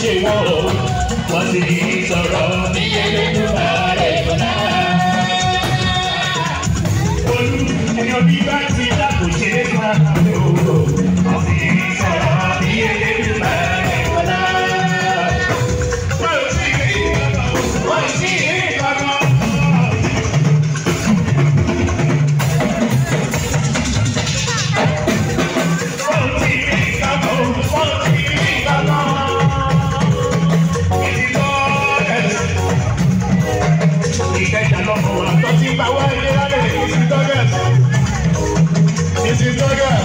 ṣe wọ́n o wọ́n sì ní sọ̀rọ̀ bí ẹlẹ́dùn bá rẹ̀ kọ́ná. olú ìkẹjà lọ́mọ àtọ́tí bá